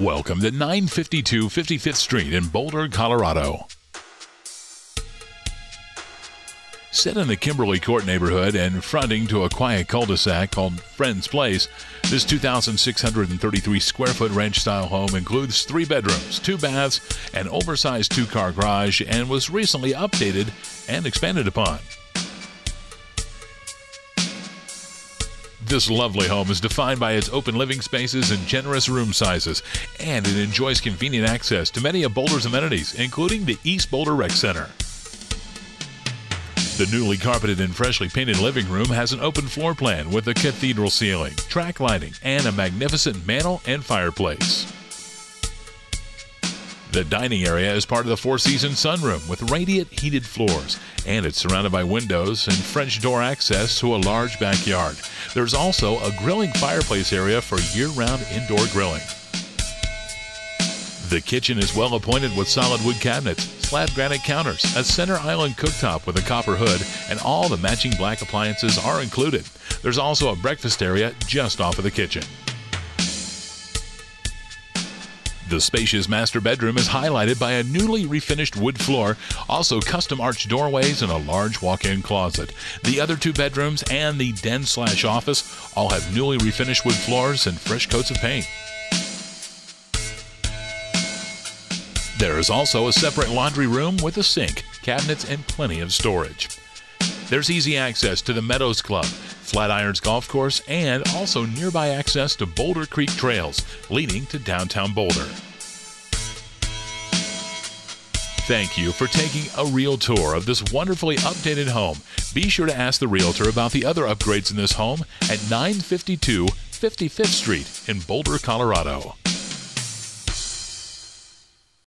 Welcome to 952 55th Street in Boulder, Colorado. Set in the Kimberly Court neighborhood and fronting to a quiet cul-de-sac called Friends Place, this 2,633 square foot ranch style home includes three bedrooms, two baths, an oversized two car garage, and was recently updated and expanded upon. This lovely home is defined by its open living spaces and generous room sizes, and it enjoys convenient access to many of Boulder's amenities, including the East Boulder Rec Center. The newly carpeted and freshly painted living room has an open floor plan with a cathedral ceiling, track lighting, and a magnificent mantel and fireplace. The dining area is part of the Four Seasons sunroom with radiant heated floors, and it's surrounded by windows and French door access to a large backyard. There's also a grilling fireplace area for year round indoor grilling. The kitchen is well appointed with solid wood cabinets, slab granite counters, a center island cooktop with a copper hood, and all the matching black appliances are included. There's also a breakfast area just off of the kitchen. The spacious master bedroom is highlighted by a newly refinished wood floor, also custom arched doorways and a large walk-in closet. The other two bedrooms and the den slash office all have newly refinished wood floors and fresh coats of paint. There is also a separate laundry room with a sink, cabinets, and plenty of storage. There's easy access to the Meadows Club, Flatirons Golf Course, and also nearby access to Boulder Creek Trails, leading to downtown Boulder. Thank you for taking a Reel tour of this wonderfully updated home. Be sure to ask the realtor about the other upgrades in this home at 952 55th Street in Boulder, Colorado.